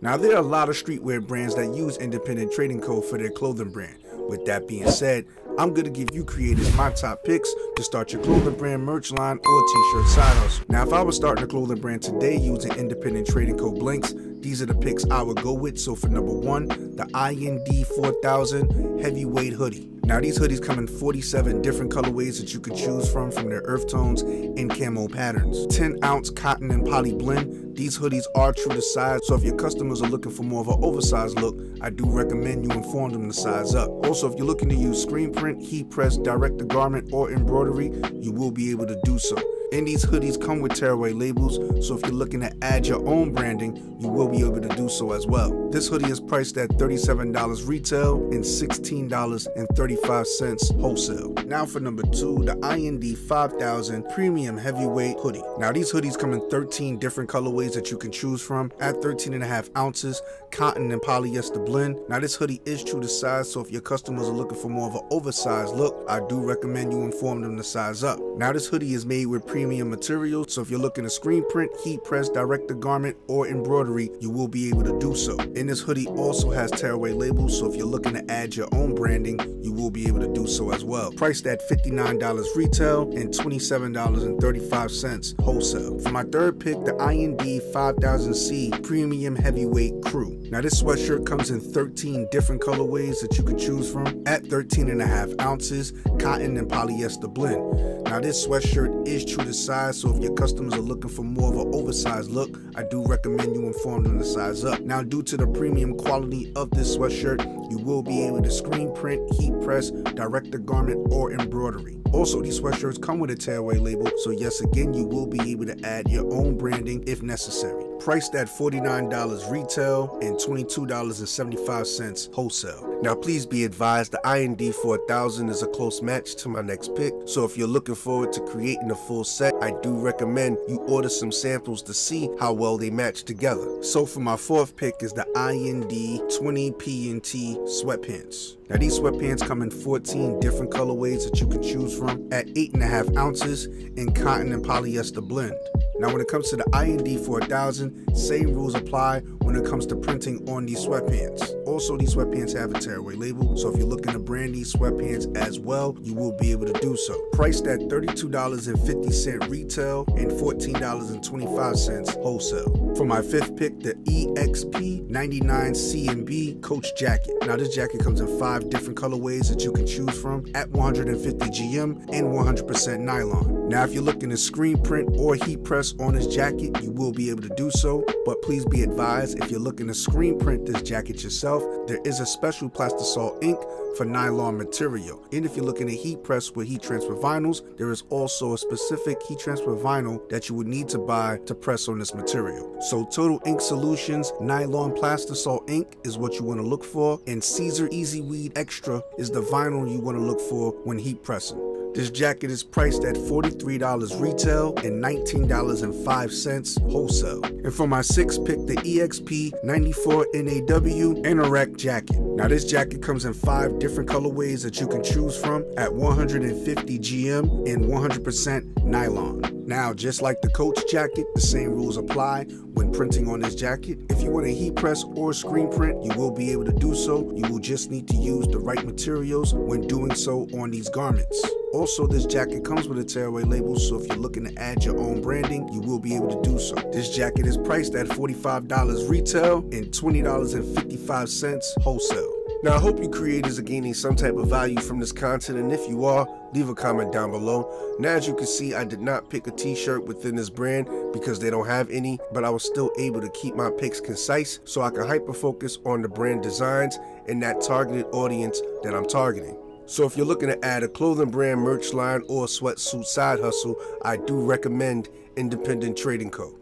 Now, there are a lot of streetwear brands that use Independent Trading Co for their clothing brand. With that being said, I'm going to give you creators my top picks to start your clothing brand merch line or t-shirt side hustle. Now, if I was starting a clothing brand today using Independent Trading Co blanks, these are the picks I would go with. So for number one, the IND 4000 heavyweight hoodie. Now these hoodies come in 47 different colorways that you can choose from from their earth tones and camo patterns. 10 ounce cotton and poly blend. These hoodies are true to size, so if your customers are looking for more of an oversized look, I do recommend you inform them to size up. Also, if you're looking to use screen print, heat press, direct to garment, or embroidery, you will be able to do so. And these hoodies come with tearaway labels, so if you're looking to add your own branding, you will be able to do so as well. This hoodie is priced at $37 retail and $16.35 wholesale. Now for number two, the IND 5000 Premium Heavyweight Hoodie. Now these hoodies come in 13 different colorways that you can choose from at 13 and a half ounces, cotton and polyester blend. Now this hoodie is true to size, so if your customers are looking for more of an oversized look, I do recommend you inform them to size up. Now this hoodie is made with premium material, so if you're looking to screen print, heat press, direct the garment, or embroidery, you will be able to do so. And this hoodie also has tearaway labels, so if you're looking to add your own branding, you will be able to do so as well. Priced at $59 retail and $27.35 wholesale. For my third pick, the IND 5000C Premium Heavyweight Crew. Now this sweatshirt comes in 13 different colorways that you can choose from at 13 and a half ounces, cotton and polyester blend. Now this sweatshirt is true to size, so if your customers are looking for more of an oversized look, I do recommend you inform them to size up. Now, due to the premium quality of this sweatshirt, you will be able to screen print, heat press, direct the garment, or embroidery. Also, these sweatshirts come with a tearaway label, so yes, again, you will be able to add your own branding if necessary. Priced at $49 retail and $22.75 wholesale. Now, please be advised the IND 4000 is a close match to my next pick, so if you're looking forward to creating a full set, I do recommend you order some samples to see how well they match together. So for my fourth pick is the IND 20 PNT sweatpants. Now these sweatpants come in 14 different colorways that you can choose from at 8.5 ounces in cotton and polyester blend. Now when it comes to the IND 4000, same rules apply when it comes to printing on these sweatpants. Also, these sweatpants have a tearaway label, so if you're looking to brand these sweatpants as well, you will be able to do so. Priced at $32.50 retail and $14.25 wholesale. For my fifth pick, the EXP 99 CMB Coach Jacket. Now this jacket comes in five different colorways that you can choose from at 150 GM and 100% nylon. Now if you're looking to screen print or heat press on this jacket, you will be able to do so, but please be advised if you're looking to screen print this jacket yourself, there is a special plastisol ink for nylon material. And if you're looking to heat press with heat transfer vinyls, there is also a specific heat transfer vinyl that you would need to buy to press on this material. So Total Ink Solutions Nylon Plastisol ink is what you want to look for, and Siser Easy Weed Extra is the vinyl you want to look for when heat pressing. This jacket is priced at $43 retail and $19.05 wholesale. And for my sixth pick, the EXP 94 NAW Anorak jacket. Now this jacket comes in five different colorways that you can choose from at 150 GM and 100% nylon. Now, just like the coach jacket, the same rules apply when printing on this jacket. If you want a heat press or screen print, you will be able to do so. You will just need to use the right materials when doing so on these garments. Also, this jacket comes with a tearaway label, so if you're looking to add your own branding, you will be able to do so. This jacket is priced at $45 retail and $20.55 wholesale. Now, I hope you creators are gaining some type of value from this content, and if you are, leave a comment down below. Now, as you can see, I did not pick a t-shirt within this brand because they don't have any, but I was still able to keep my picks concise so I can hyper-focus on the brand designs and that targeted audience that I'm targeting. So if you're looking to add a clothing brand merch line or sweatsuit side hustle, I do recommend Independent Trading Co.